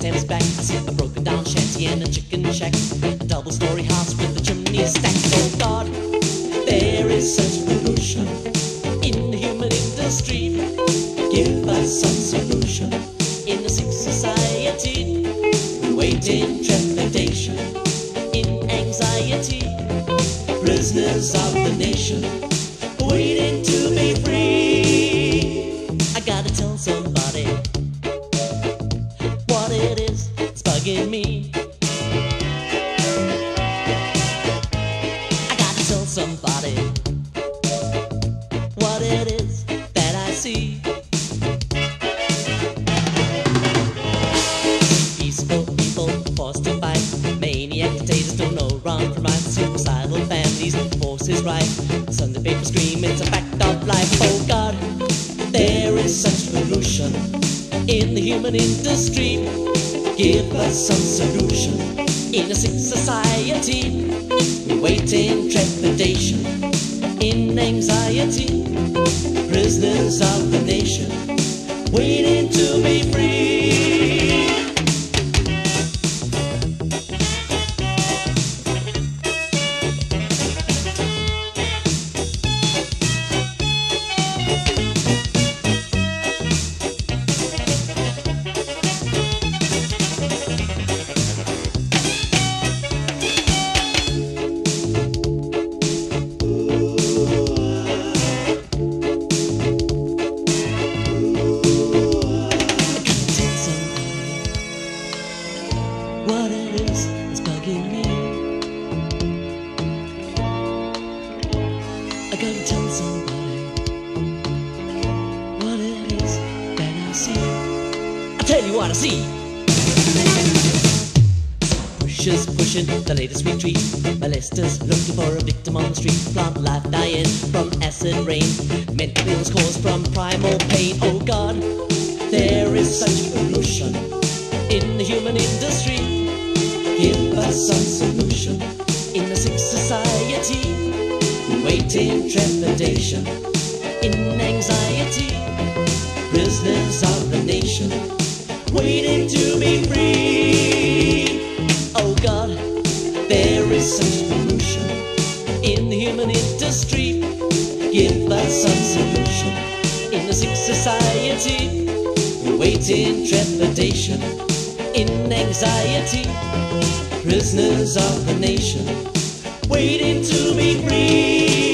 Stems back, I see a broken down shanty and a chicken shack. A double story house with a chimney stack. Oh God, there is such pollution in the human industry. Give us some solution in the sick society. We wait in trepidation, in anxiety. Prisoners of the nation, waiting somebody what it is that I see. Peaceful people forced to fight. Maniac dictators don't know wrong from right. Suicidal families, forces right. Sunday paper scream, it's a fact of life. Oh God, there is such pollution in the human industry. Give us some solution in a sick society. We wait in trepidation, in anxiety. Prisoners of the nation, waiting to be free. Tell you what I see. Pushers pushing the latest retreat. Molesters looking for a victim on the street. Plant life dying from acid rain. Mental illness caused from primal pain. Oh God, there is such pollution in the human industry. Give us some solution in the sick society. We wait in trepidation, in anxiety. Prisoners God, there is such pollution in the human industry. Give us some solution in the sick society. We wait in trepidation, in anxiety, prisoners of the nation, waiting to be free.